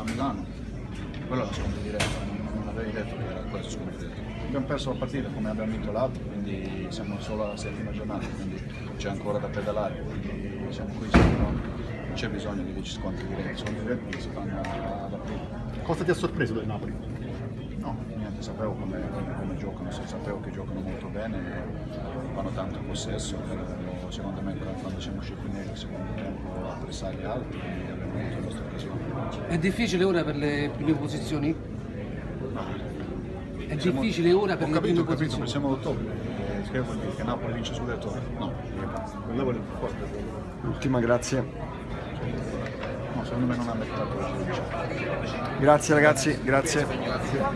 a Milano, quello è la sconto diretta, non, avevi detto che era questo sconto diretto. Abbiamo perso la partita come abbiamo vinto l'altro, quindi siamo solo alla settima giornata, quindi c'è ancora da pedalare, quindi siamo qui, non c'è bisogno di dirci scontri diretti, scontri diretti si fanno ad aprile. Cosa ti ha sorpreso del Napoli? No, niente, sapevo come, come- come giocano, sa- sapevo che giocano molto bene, fanno tanto possesso, secondo me quando siamo usciti nel secondo tempo a pressare alti abbiamo È difficile ora per le prime posizioni? È Siamo- difficile ora per ho le capito, prime ho capito, posizioni? siamo ad ottobre, che vuol dire che Napoli vince scudetto? No, Il Napoli è più forte. Ultima, grazie. no, secondo me non ha fiducia. Grazie ragazzi, grazie.